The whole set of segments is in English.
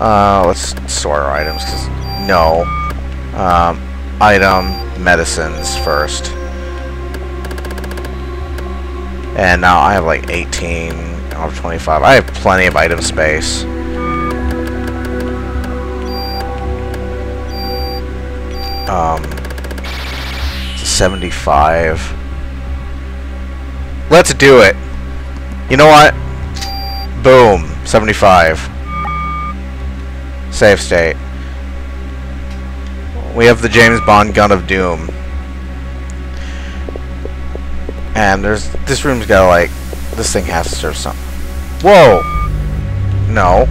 Uh, let's sort our items, because no. Um, item, medicines first. And now I have like 18 out of 25. I have plenty of item space. Um, 75. Let's do it. You know what? Boom. 75. Save state. We have the James Bond Gun of Doom. And there's this room's got like this thing has to serve some. Whoa! No.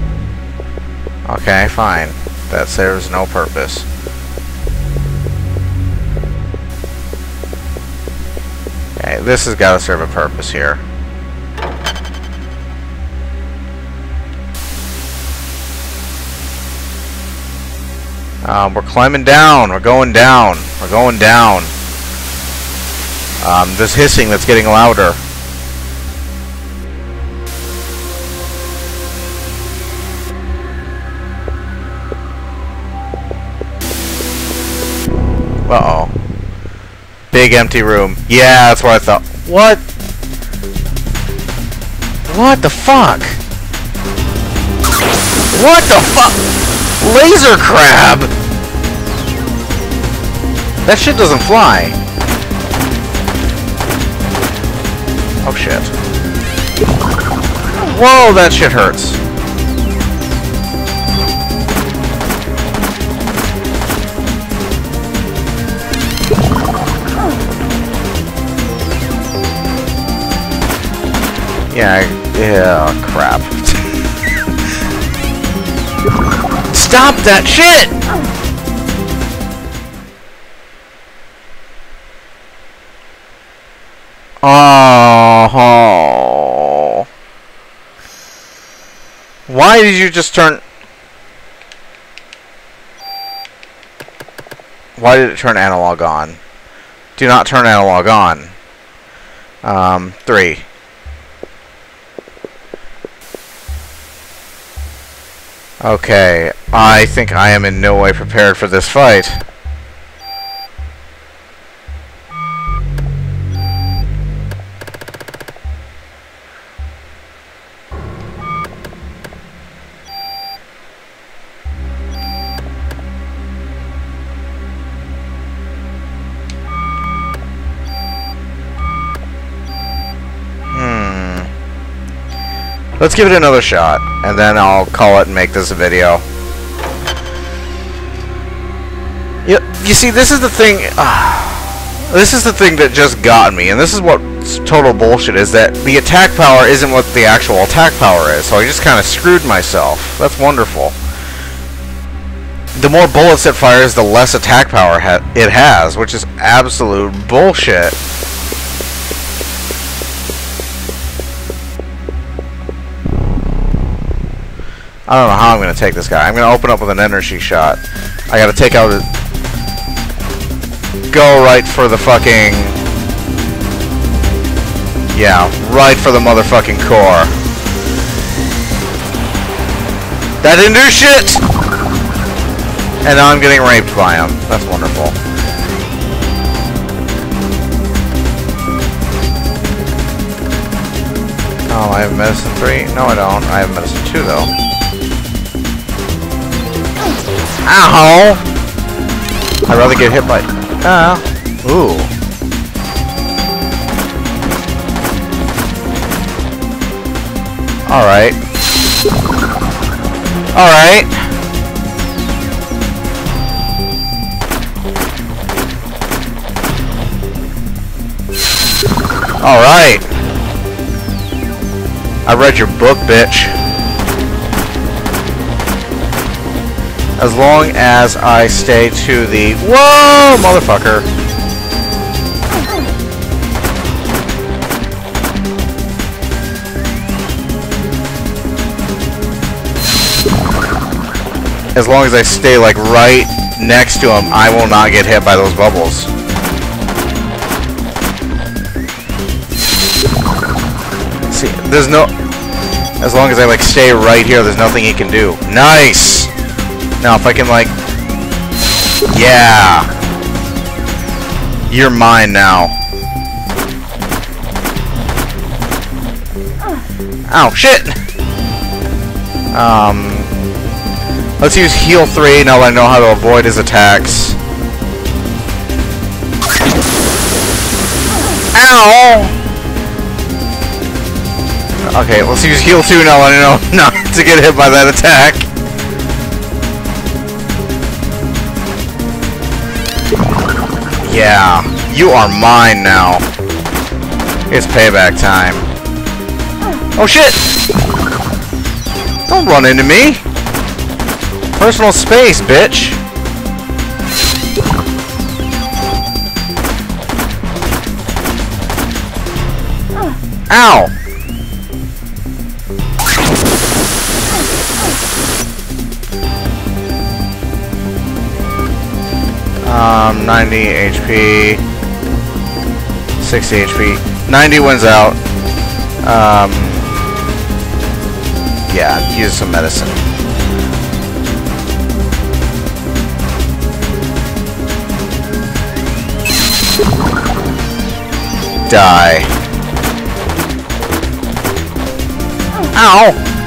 Okay, fine. That serves no purpose. Okay, this has got to serve a purpose here. Um, we're climbing down. We're going down. We're going down. Um, this hissing that's getting louder. Uh-oh. Big empty room. Yeah, that's what I thought. What? What the fuck? What the fuck? Laser crab! That shit doesn't fly. Oh shit. Whoa, that shit hurts. Yeah, yeah, crap. Stop that shit! Oh. Why did you just turn... Why did it turn analog on? Do not turn analog on. Um, three. Okay, I think I am in no way prepared for this fight. Let's give it another shot, and then I'll call it and make this a video. You, you see, this is the thing... Uh, this is the thing that just got me, and this is what total bullshit is, that the attack power isn't what the actual attack power is, so I just kind of screwed myself. That's wonderful. The more bullets it fires, the less attack power ha it has, which is absolute bullshit. I don't know how I'm going to take this guy. I'm going to open up with an energy shot. I got to take out. Go right for the fucking... Yeah, right for the motherfucking core. That didn't do shit! And now I'm getting raped by him. That's wonderful. Oh, I have medicine 3? No, I don't. I have medicine 2, though. Ow! I'd rather get hit by... Ah. Uh, ooh. Alright. Alright. Alright. I read your book, bitch. As long as I stay to the... Whoa, motherfucker! As long as I stay, like, right next to him, I will not get hit by those bubbles. See, there's no... As long as I, like, stay right here, there's nothing he can do. Nice! Now, if I can, like... Yeah! You're mine now. Ow, shit! Um... Let's use heal 3, now I know how to avoid his attacks. Ow! Okay, let's use heal 2 now I know not to get hit by that attack. Yeah, you are mine now. It's payback time. Oh shit! Don't run into me! Personal space, bitch! Ow! Um, 90 HP. 60 HP. 90 wins out. Um, yeah, use some medicine. Die. Ow!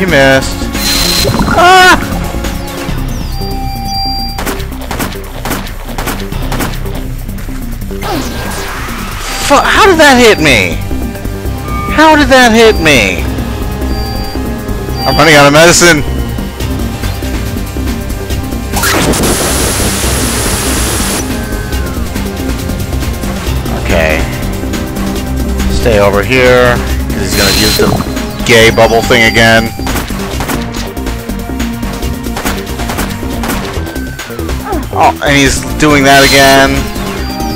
You missed. Ah! How did that hit me? How did that hit me? I'm running out of medicine. Okay. Stay over here. He's gonna use the gay bubble thing again. Oh, and he's doing that again.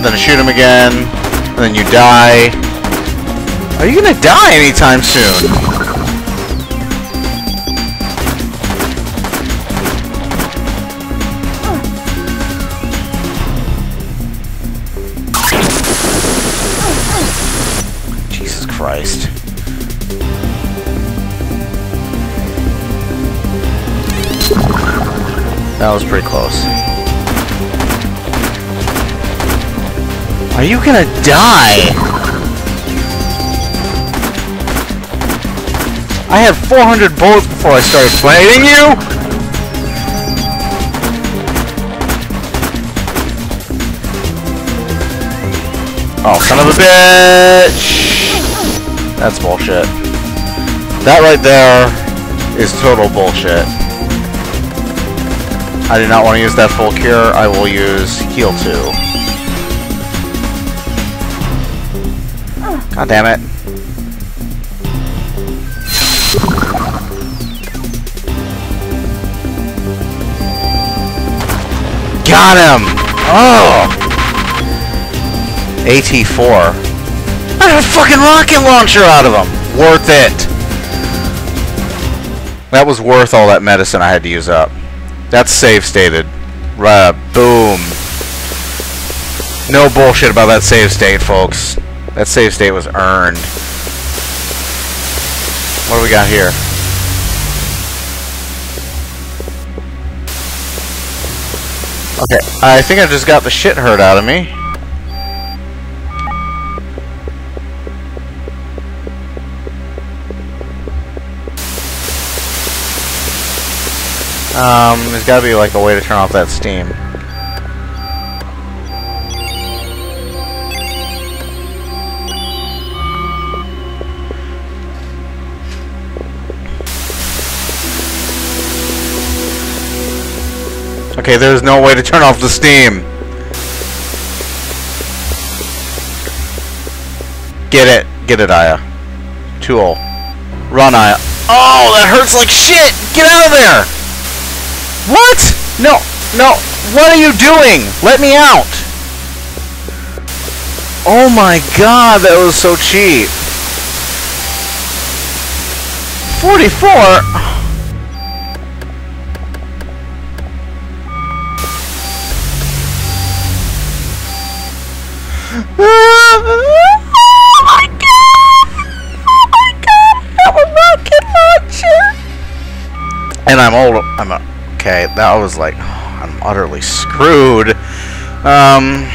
Then shoot him again. And then you die. Are you gonna die anytime soon? Jesus Christ. That was pretty close. Are you gonna die? I had 400 bullets before I started fighting you! Oh, son of a bitch! That's bullshit. That right there is total bullshit. I do not want to use that full cure. I will use heal 2. God damn it. Got him! Oh! AT-4. I have a fucking rocket launcher out of him! Worth it! That was worth all that medicine I had to use up. That's save stated. Right, boom. No bullshit about that save state, folks. That save state was earned. What do we got here? Okay, I think I just got the shit hurt out of me. Um, there's gotta be like a way to turn off that steam. Okay, there's no way to turn off the steam. Get it. Get it, Aya. Tool. Run, Aya. Oh, that hurts like shit! Get out of there! What? No, no. What are you doing? Let me out. Oh my god, that was so cheap. 44? And I'm. Okay. That was like, I'm utterly screwed. Um.